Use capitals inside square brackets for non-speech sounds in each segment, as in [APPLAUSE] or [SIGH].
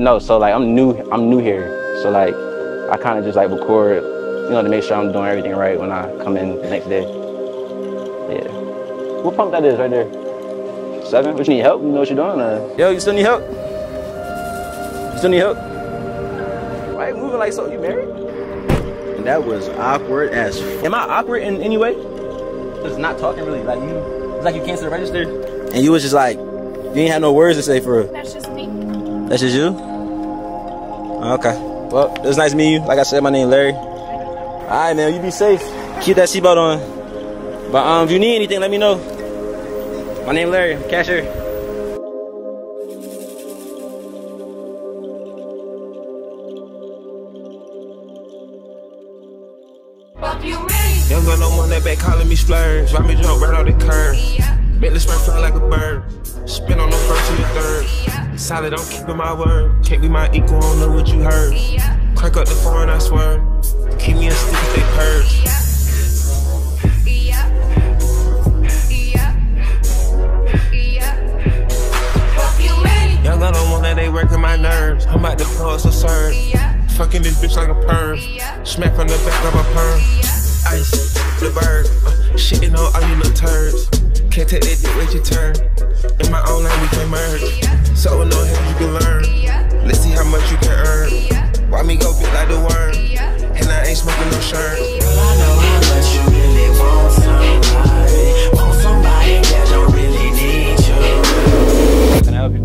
No, so like I'm new. I'm new here, so like I kind of just like record, you know, to make sure I'm doing everything right when I come in the next day. Yeah. What pump that is right there? Seven. What you need help? You know what you're doing? Or? Yo, you still need help? You still need help? Why you moving like so? You married? And that was awkward as. Am I awkward in any way? Just not talking really. Like you, it's like you came to the register and you was just like, you ain't had no words to say for real. That's just me. That's just you? Okay. Well, it was nice meeting you. Like I said, my name Larry. All right, man. You be safe. Keep that seatbelt on. But um, if you need anything, let me know. My name Larry, cashier. Young no back calling me splurge. Me jump right on the curb. Fly like a bird. Spin on the first and the third. Solid, I'm keeping my word. Can't be my equal, I don't know what you heard. Crack up the phone, I swear. Keep me a stick if they purge. Young girl, no one that they working my nerves. I'm about to pause a serve. Fucking this bitch like a perm. Smack from the back of a perm. Ice, the bird. Uh, shitting on all you little turds. Can't take that dick, wait your turn. In my own lane, we can merge. So no help you can learn. Let's see how much you can earn. Why me go big like the worm? And I ain't smoking no shirt. Girl, I know how much you really want somebody. Want somebody that don't really need you. Can I help you?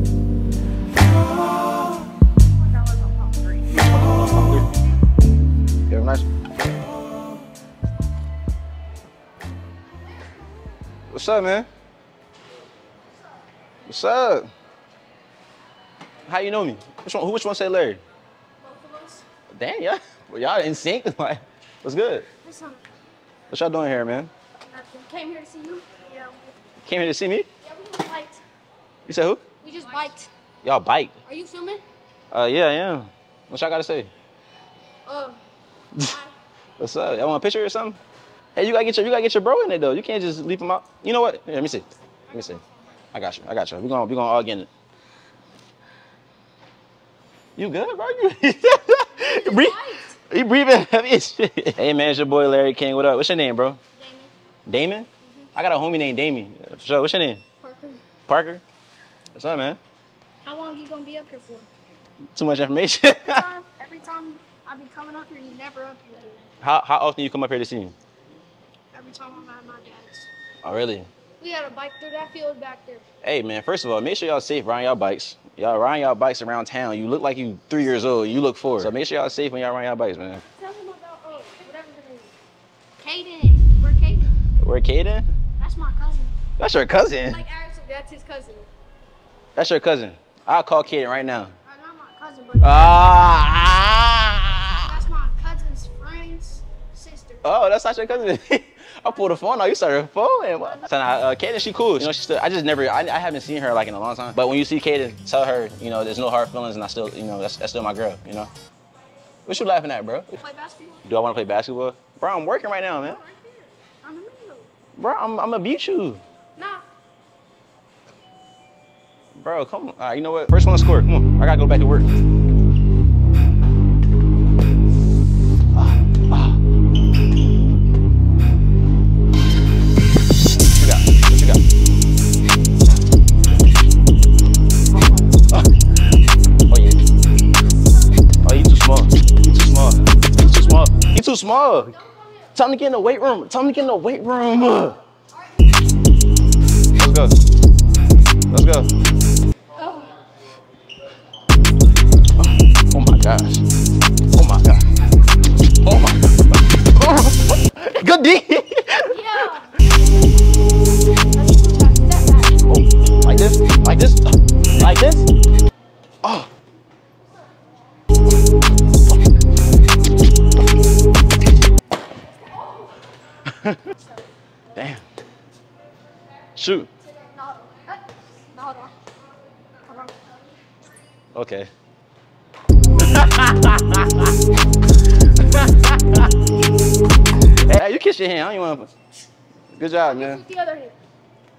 You have a nice What's up, man? What's up? How you know me? Which one? Who? Which one said Larry? Both of us. Damn, yeah. Well, y'all in sync. Like, what's good? What's one. What y'all doing here, man? Nothing. Came here to see you. Yeah. Came here to see me? Yeah, we just biked. You said who? We just biked. Y'all bike. Are you filming? Uh, yeah, I am. What y'all gotta say? Uh. [LAUGHS] What's up? Y'all want a picture or something? Hey, you gotta get your you gotta get your bro in it though. You can't just leave him out. You know what? Here, let me see. Let me see. I got you. I got you. We gonna we gonna all get in it. You good, bro? You, [LAUGHS] breathe. You breathing heavy. Hey man, it's your boy Larry King. What up? What's your name, bro? Damon. Damon? Mm-hmm. I got a homie named Damien. For sure. What's your name? Parker. Parker? What's up, man? How long you gonna be up here for? Too much information. Every time, [LAUGHS] every time I be coming up here, you never up here. how how often you come up here to see me? Every time I'm at my dad's. Oh really? We had a bike through that field back there. Hey man, first of all, make sure y'all safe riding y'all bikes. Y'all riding y'all bikes around town. You look like you three years old. You look four. So make sure y'all safe when y'all riding y'all bikes, man. Tell them about uh, whatever the name. is. Caden. We're Caden. Where Caden? That's my cousin. That's your cousin. Like actually, that's his cousin. That's your cousin. I'll call Kaden right now. Uh, not my cousin, but Ah. that's my cousin's friend's sister. Oh, that's not your cousin. [LAUGHS] I pulled the phone out. You started phone. What? So now, uh, Kaden, she cool. You know, she still. I just never. I, I haven't seen her like in a long time. But when you see Kaden, tell her, you know, there's no hard feelings, and I still, you know, that's, that's still my girl. You know. What you laughing at, bro? Play basketball. Do I want to play basketball? Bro, I'm working right now, man. Right there. I'm in the middle. Bro, I'm, I'm gonna beat you. Nah. Bro, come on. All right, you know what? First one to score. Come on. I gotta go back to work. Small. Time to get in the weight room. Time to get in the weight room. Let's go. Let's go. Oh my gosh. [LAUGHS] Damn. Shoot. No. No, hold on. Hold on. Okay. [LAUGHS] hey, you kiss your hand. I don't even want to. Good job, man. With the other hand.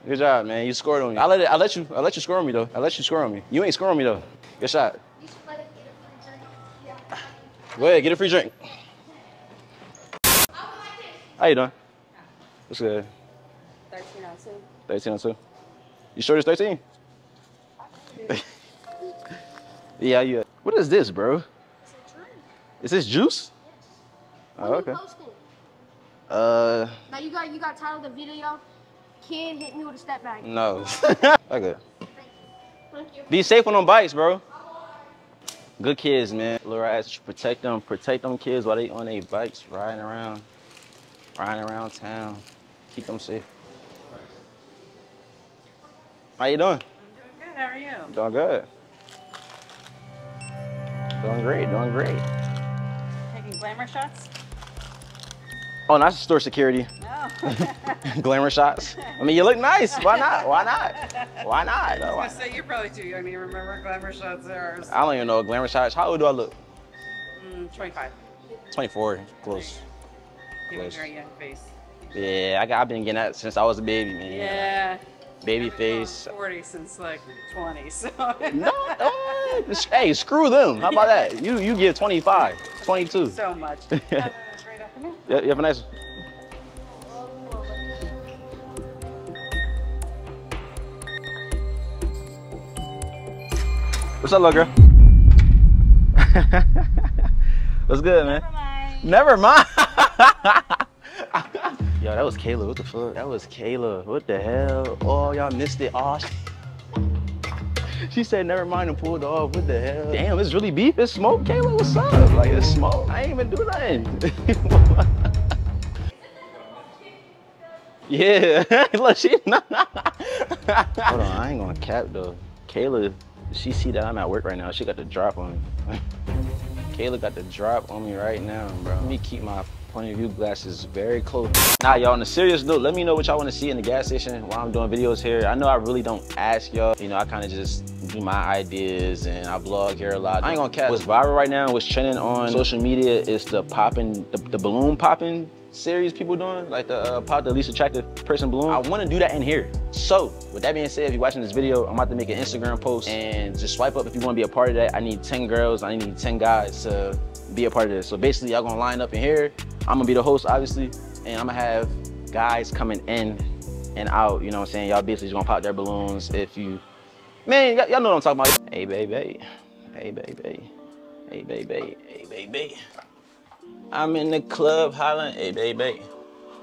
Good job, man. You scored on me. I let it. I let you. I let you score on me though. I let you score on me. You ain't score on me though. Good shot. You should let it. Go ahead, get a free drink. How you doing? What's good? 1302. 13 on 2. You sure it's 13? [LAUGHS] yeah, yeah. What is this, bro? Is this juice? Oh, okay. Uh, Now you got you got title of the video. Kid hit me with a step back. no. [LAUGHS] [LAUGHS] okay. Thank you. Be safe on them bikes, bro. Good kids, man. Laura asked you protect them, protect them kids while they on their bikes, riding around, riding around town. Keep them safe. How you doing? I'm Doing good, how are you? Doing good. Doing great, doing great. Taking glamour shots? Oh, that's store security. No. [LAUGHS] [LAUGHS] Glamour shots. I mean, you look nice. Why not? Why not? Why not? I was gonna say you're probably too young to even remember glamour shots are. I don't even know glamour shots. How old do I look? Mm, 25. 24, close. You have a Close. very young face. Yeah, I got, I've been getting that since I was a baby, man. Yeah. Baby face. 40 since like 20, [LAUGHS] so. No, hey, screw them. How about that? You you get 25, 22. so much. [LAUGHS] Have a great afternoon. Yeah, you have a nice. What's up, little girl? [LAUGHS] What's good, man? Never mind. Never mind. Yo, that was Kayla. What the fuck? That was Kayla. What the hell? Oh, y'all missed it. Oh, sh- [LAUGHS] she said never mind and pulled off. What the hell? Damn, it's really beef. It's smoke, Kayla. What's up? Like it's smoke. I ain't even do nothing. [LAUGHS] yeah. [LAUGHS] Look, she. Hold on, I ain't gonna cap though. Kayla, she see that I'm at work right now. She got the drop on me. Kayla got the drop on me right now, bro. Let me keep my point of view glasses very close. Now, y'all, on a serious note, let me know what y'all want to see in the gas station while I'm doing videos here. I know I really don't ask y'all. You know, I kind of just do my ideas and I vlog here a lot. I ain't gonna catch What's viral right now, what's trending on social media is the popping, the, the balloon popping series people doing, like the uh, pop the least attractive person balloon. I want to do that in here. So, with that being said, if you're watching this video, I'm about to make an Instagram post and just swipe up if you want to be a part of that. I need 10 girls, I need 10 guys to be a part of this. So basically, y'all gonna line up in here. I'm gonna be the host, obviously, and I'm gonna have guys coming in and out. You know what I'm saying? Y'all basically just gonna pop their balloons if you, man, y'all know what I'm talking about. Hey, baby. Hey, baby. Hey, baby. Hey, baby. I'm in the club hollering, hey baby,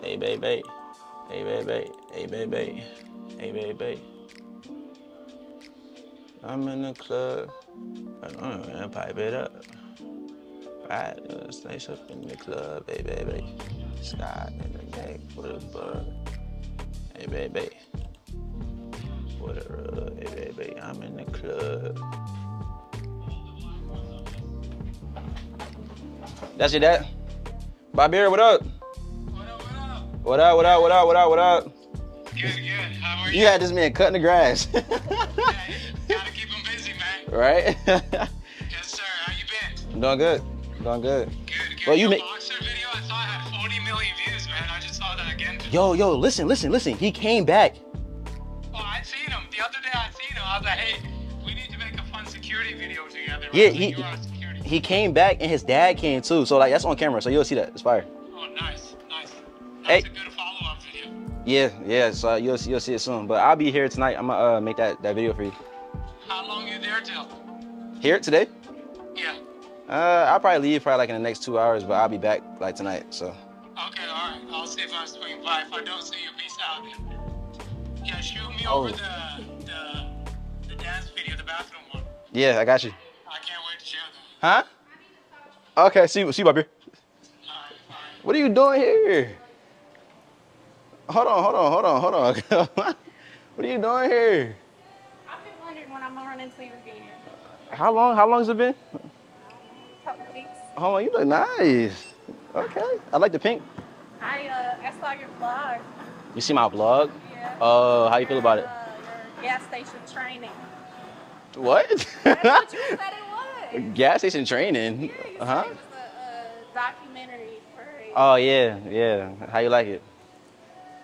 hey baby, hey baby, hey baby, hey baby. I'm in the club, I'm gonna pipe it up. Uh, Lace up in the club, hey baby. Sky in the neck bug, hey baby. Rug, hey baby, I'm in the club. That's your dad? Bobby, what up? What up, what up? What up, what up, what up, what up, what up? Good, good. How are you? You had this man cutting the grass, [LAUGHS] Yeah, gotta keep him busy, man. right? [LAUGHS] Yes, sir. How you been? I'm Doing good. Doing good. Good, good. Well, you make- video, I saw had 40 million views, man. I just saw that again. Yo, yo, listen, listen, listen. He came back. Oh, I seen him. The other day I seen him. I was like, hey, we need to make a fun security video together. Yeah, Like, he- are. He came back and his dad came too. So like that's on camera. So you'll see that. It's fire. Oh, nice, nice. Hey. That's a good follow-up video. Yeah, yeah. So you'll you'll see it soon. But I'll be here tonight. I'm gonna uh, make that that video for you. How long you there till? Here today? Yeah. Uh, I'll probably leave probably like in the next two hours, but I'll be back like tonight. So Okay, all right. I'll see if I swing by. If I don't see you, peace out. Yeah, shoot me Oh. over the, the the dance video, the bathroom one. yeah, I got you. I can't wait to share that. Huh? Okay. See see you, Bobby. All right, all right. What are you doing here? Hold on, hold on, hold on, hold on. [LAUGHS] what are you doing here? I've been wondering when I'm gonna run into you again. How long? How long has it been? Couple weeks. Hold on, you look nice. Okay, I like the pink. I uh, I saw your vlog. You see my vlog? Yeah. Uh, how you feel about it? Uh, your gas station training. What? That's what you said it was. [LAUGHS] Gas station training. Yeah, you Uh huh. said it was a, documentary. Oh yeah, yeah. How you like it?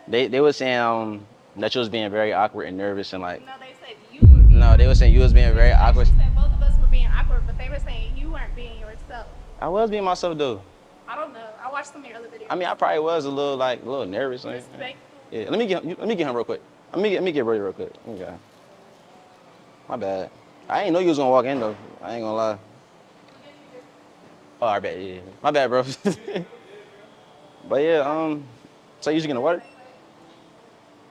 They they were saying um, that you was being very awkward and nervous and like. no, they said you were. No, they were saying you was being very awkward. They said both of us were being awkward, but they were saying you weren't being. I was being myself though. I don't know. I watched some of your other videos. I mean, I probably was a little like a little nervous. Like, yeah, let me get let me get him real quick. Let me get let me get Brody real quick. Let me get him. My bad. I ain't know you was gonna walk in though. I ain't gonna lie. Oh, I bet. Yeah. My bad, bro. [LAUGHS] but yeah, um. So you just getting water?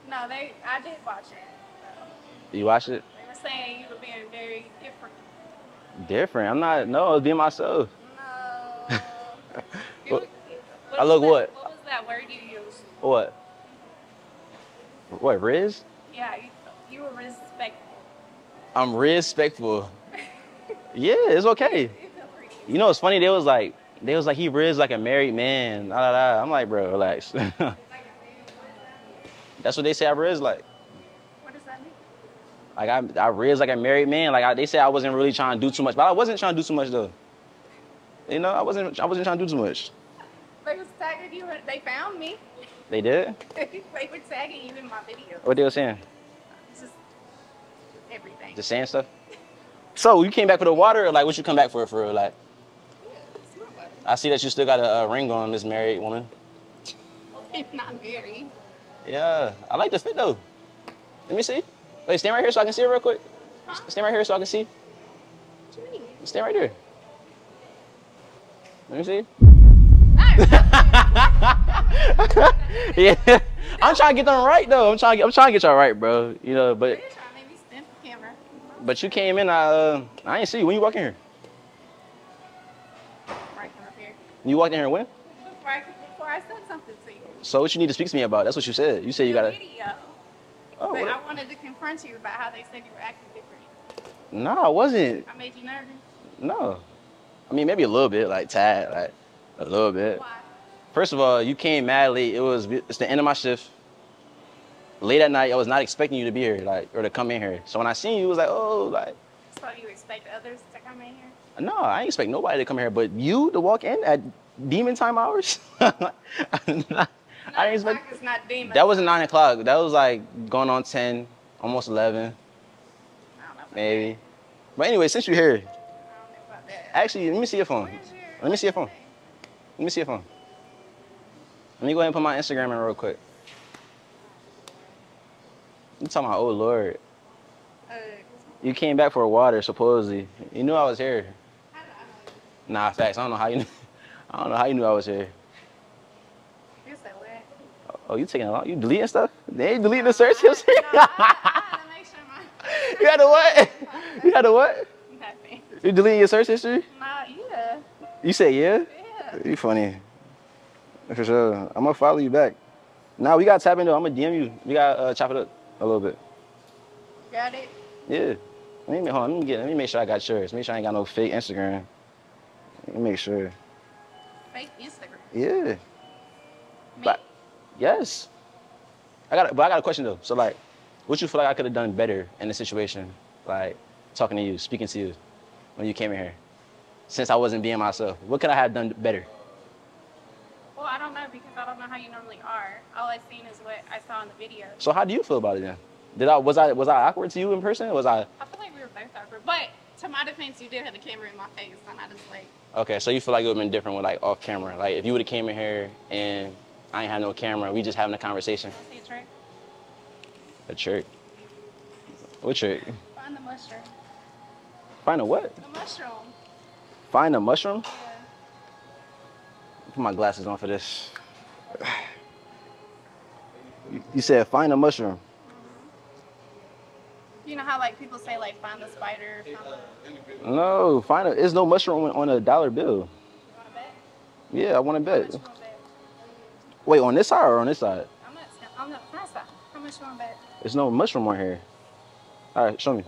No, they. I did watch it. You watch it? They were saying you were being very different. Different. I'm not. No, I was being myself. No. You- What- what I look that- what? What was that word you used? What? What? Riz? Yeah, you, you were respectful. I'm respectful. [LAUGHS] Yeah, it's okay. You know, it's funny. They was like, they was like, he riz like a married man. I'm like, bro, relax. That's what they say I riz like. What does that mean? Like I, I riz like a married man. Like I, they say I wasn't really trying to do too much, but I wasn't trying to do too much though. You know, I wasn't, I wasn't trying to do too much. They you. They found me. They did. [LAUGHS] they were tagging you in my video. What they were saying? Just everything. Just saying stuff. So you came back for the water, or like what you come back for for real? Like I see that you still got a, a ring on, this married woman. [LAUGHS] It's not very. Yeah, I like the fit though. Let me see. Wait, stand right here so I can see it real quick. Stand right here so I can see. What do you mean? Stand right there. Let me see. [LAUGHS] yeah, I'm trying to get them right though. I'm trying. To get, I'm trying to get y'all right, bro. You know, but You're trying to make me stand for camera. but you came in. I uh, I ain't see you when you walk in here. Before I up here. You walked in here when? Before I, before I said something to you. So what you need to speak to me about? That's what you said. You said you gotta. video. Oh, but? I wanted to confront you about how they said you were acting different. No, I wasn't. I made you nervous. No. I mean, maybe a little bit, like tad, like a little bit. Why? First of all, you came mad late. It was it's the end of my shift. Late at night, I was not expecting you to be here, like, or to come in here. So when I seen you, it was like, oh, like, So you expect others to come in here? no, I ain't expect nobody to come here, but you to walk in at demon time hours. [LAUGHS] I didn't Nine expect. is not demon. That wasn't nine o'clock. That was like going on ten, almost eleven, I don't know about maybe. But anyway, since you're here. I don't know about that. actually, let me see your phone. Your- Let me see your phone. Let me see your phone. Let me go ahead and put my Instagram in real quick. You talking about, oh Lord. Uh, You came back for water, supposedly. You knew I was here. I? Nah, facts. I don't know how you knew. [LAUGHS] I don't know how you knew I was here. You said what? Oh, you taking a lot? You deleting stuff? They ain't deleting the search history? No, I, I had to make sure my. [LAUGHS] [LAUGHS] you had to what? You had to what? Nothing. You deleting your search history? Nah, yeah. You say yeah? You funny. For sure. I'm gonna follow you back. Now we gotta tap into. I'm gonna DM you. We gotta uh, chop it up a little bit. Got it? Yeah. Let me hold on. Let me get. Let me make sure I got yours. Make sure I ain't got no fake Instagram. Let me make sure. Fake Instagram. Yeah. Me? But- Yes. I got. But I got a question though. So like, what you feel like I could have done better in the situation? Like talking to you, speaking to you, when you came in here. Since I wasn't being myself, what could I have done better? Well, I don't know because I don't know how you normally are. All I've seen is what I saw in the video. So how do you feel about it then? Did I was I was I awkward to you in person? Was I I feel like we were both awkward. But to my defense, you did have the camera in my face, and I just like, okay? So you feel like it would have been different with like off camera? Like if you would have came in here and I ain't had no camera, we just having a conversation. see a trick? A trick. What trick? Find the mushroom. Find a what? The mushroom. Find a mushroom? Yeah. Put my glasses on for this. You- You said find a mushroom. You know how like people say like find the spider. Find the... No, find a. There's no mushroom on- a dollar bill. You bet? Yeah, I want to bet. much you want to bet? Wait, on this side or on this side? I'm not on the front side. How much you want to bet? There's no mushroom on here. All right, show me.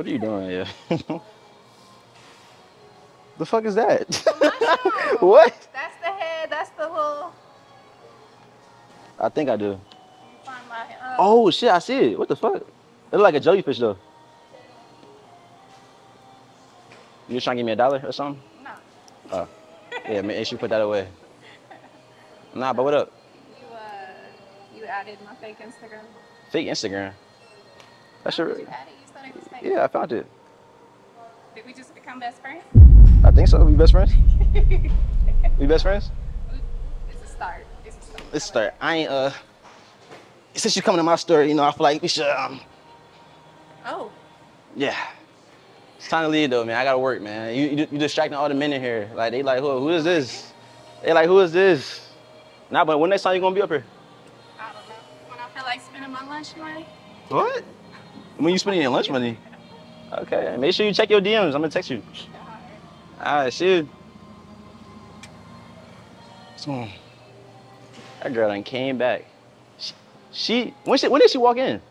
What are you doing here? [LAUGHS] the fuck is that? [LAUGHS] Mushroom. [LAUGHS] what? That's the head. That's the little. I think I do. Find my. Uh, Oh shit, I see it. What the fuck? It look like a jellyfish though. You just trying to give me a dollar or something? No. Oh. Yeah, make sure you put that away. Nah, but what up? You uh, you added my fake Instagram. Fake Instagram. That's your. Did you add it? You said it was fake. Yeah, I found it. Did we just become best friends? I think so. We best friends. [LAUGHS] we best friends. It's a start. It's a start. Let's start. I ain't uh. Since you're coming to my story, you know, I feel like we should um. Oh, Yeah. It's time to leave though, man. I gotta work, man. You you, you distracting all the men in here. Like they like, who who is this? They like, who is this? Nah, but when next time you gonna be up here? I don't know. When I feel like spending my lunch money. What? When you spending your lunch money? Okay, make sure you check your DMs. I'm gonna text you. All right, see you. So, that girl done came back. She, she when she when did she walk in?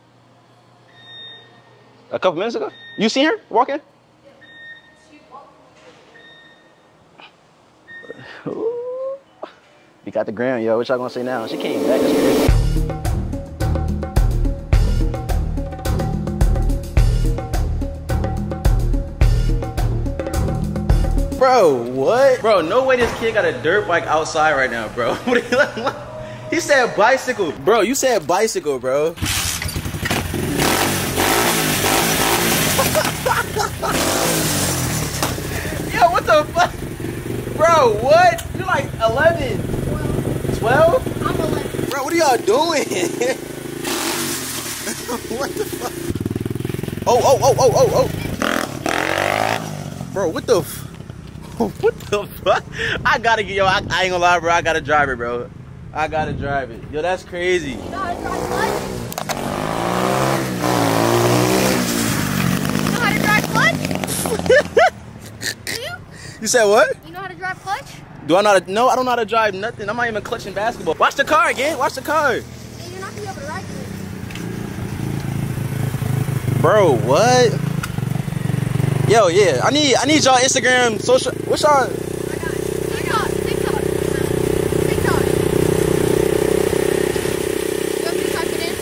A couple minutes ago. You seen her walk in? Ooh. You got the gram, yo. What y'all gonna say now? She came back. That's crazy. Bro, what? Bro, no way this kid got a dirt bike outside right now, bro. [LAUGHS] What he- he said bicycle. Bro, you said bicycle, bro. [LAUGHS] Yo, what the fuck? Bro, what? You're like 11. 12? I'm 11. Bro, what are y'all doing? [LAUGHS] what the fuck? Oh, oh, oh, oh, oh, oh. Bro, what the [LAUGHS] What the fuck? I gotta get, yo, I, I ain't gonna lie, bro. I gotta drive it, bro. I gotta drive it. Yo, that's crazy. You know how to drive clutch? You know how to drive clutch? [LAUGHS] You? You said what? You know how to drive clutch? Do I know how to, no, I don't know how to drive nothing. I'm not even clutching basketball. Watch the car again. Watch the car. And you're not gonna be able to ride it. Bro, what? Yo, yeah. I need I need y'all Instagram social what's y'all I got TikTok. TikTok. TikTok. You want me to type it in?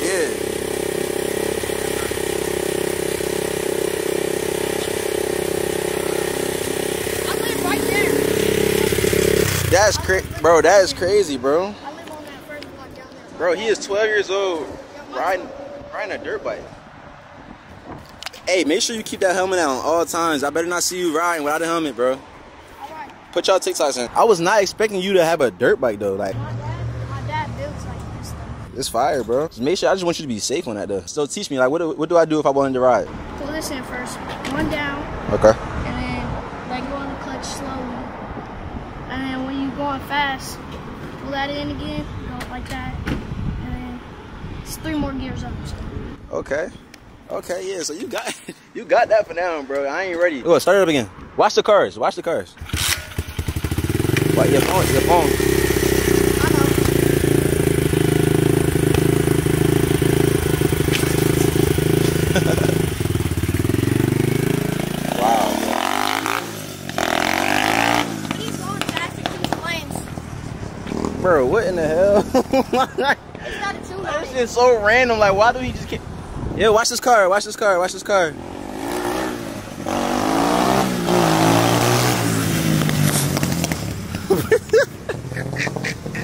Yeah. I live right there. That's crazy, bro. That is crazy, bro. I live on that first block down there. Bro, he is 12 years old, riding riding a dirt bike. Hey, make sure you keep that helmet on all times. I better not see you riding without a helmet, bro. Put y'all TikToks in. I was not expecting you to have a dirt bike though. Like, My dad, my dad builds like this stuff. it's fire, bro. Just make sure. I just want you to be safe on that though. So teach me, like, what do, what do I do if I wanted to ride? So listen first. One down, Okay. and then like go on the clutch slowly. And then when you going fast, pull that in again, go like that. And then it's three more gears up. So. Okay. Okay, yeah. So you got [LAUGHS] you got that for now, bro. I ain't ready. Oh, start it up again. Watch the cars. Watch the cars. What your phone? Your phone. I. [LAUGHS] Wow. He's going fast in two. Bro, what in the hell? [LAUGHS] He's got a two That shit's so random. Like, why do he just keep? Yeah, watch this car. Watch this car. Watch this car. [LAUGHS]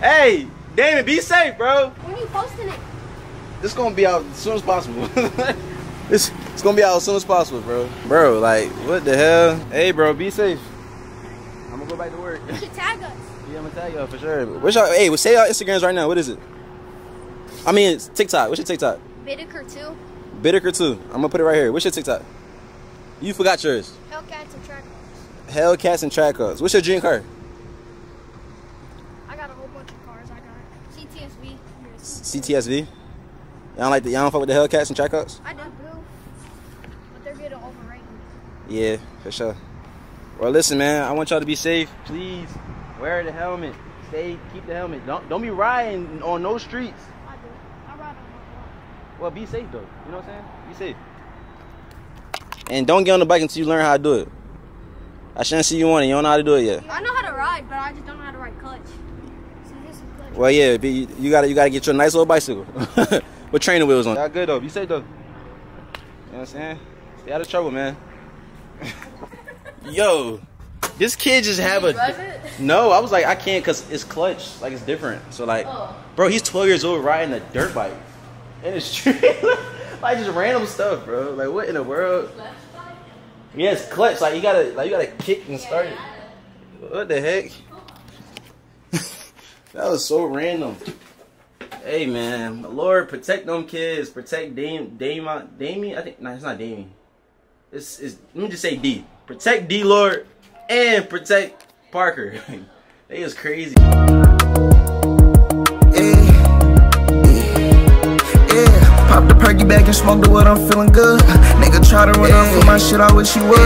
hey, Damon, be safe, bro. When are you posting it? This gonna be out as soon as possible. [LAUGHS] this it's gonna be out as soon as possible, bro. Bro, like, what the hell? Hey, bro, be safe. I'm gonna go back to work. You should tag us. [LAUGHS] Yeah, I'm gonna tag y'all for sure. What's y'all? Hey, well, say y'all Instagrams right now. What is it? I mean, it's TikTok. What's your TikTok? Bittaker too. Bittaker too. I'm gonna put it right here. What's your TikTok? You forgot yours. Hellcats and track. Hellcats and track cars. What's your dream car? I got a whole bunch of cars. I got CTSV. CTSV. Y'all like the y'all don't fuck with the Hellcats and track cars? I do. But they're getting overrated. Yeah, for sure. Well, listen, man. I want y'all to be safe. Please wear the helmet. Stay, keep the helmet. Don't don't be riding on no streets. I do. I ride on my block. Well, be safe though. You know what I'm saying? Be safe. And don't get on the bike until you learn how to do it. I shouldn't see you on it. You don't know how to do it yet. I know how to ride, but I just don't know how to ride clutch. So here's some clutch. Well, yeah, be, you gotta you gotta get your nice little bicycle [LAUGHS] with training wheels on. Y'all good though. Be safe though. You know what I'm saying? Stay out of trouble, man. Yo, this kid just have a. No, I was like, I can't cause it's clutch. Like it's different. So like, oh. bro, he's 12 years old riding a dirt bike in the street. like just random stuff, bro. Like what in the world? Yes, clutch. Like you gotta, like you gotta kick and start it. What the heck? [LAUGHS] that was so random. Hey man, Lord, protect them kids. Protect Dame, Damon, uh, Damien. I think no, it's not Damien. It's, it's let me just say D. Protect D Lord and protect Parker. [LAUGHS] they is crazy. Pop the perky back and smoke the wood, I'm feeling good. Nigga try to run off with my shit, I wish he would.